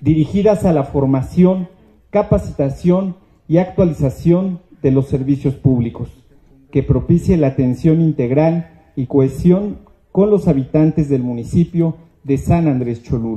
dirigidas a la formación, capacitación y actualización de los servicios públicos, que propicie la atención integral y cohesión con los habitantes del municipio de San Andrés Cholula.